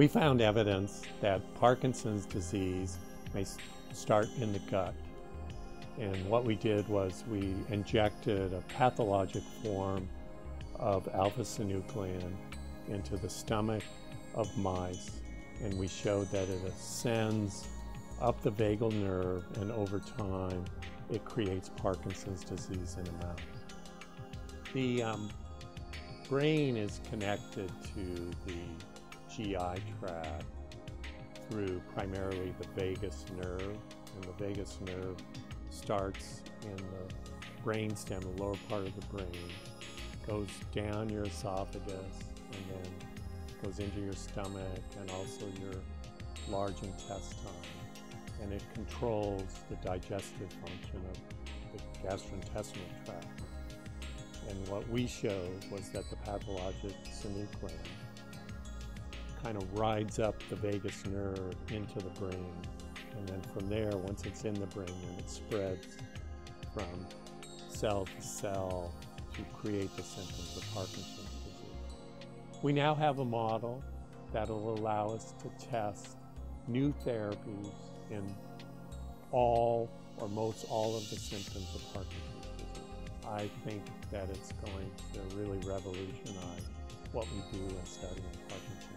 We found evidence that Parkinson's disease may start in the gut. And what we did was we injected a pathologic form of alpha synuclein into the stomach of mice, and we showed that it ascends up the vagal nerve, and over time, it creates Parkinson's disease in a mouse. The um, brain is connected to the GI tract through primarily the vagus nerve, and the vagus nerve starts in the brainstem, the lower part of the brain, goes down your esophagus, and then goes into your stomach and also your large intestine. And it controls the digestive function of the gastrointestinal tract. And what we showed was that the pathologic synuclein kind of rides up the vagus nerve into the brain. And then from there, once it's in the brain, then it spreads from cell to cell to create the symptoms of Parkinson's disease. We now have a model that'll allow us to test new therapies in all or most all of the symptoms of Parkinson's disease. I think that it's going to really revolutionize what we do in studying Parkinson's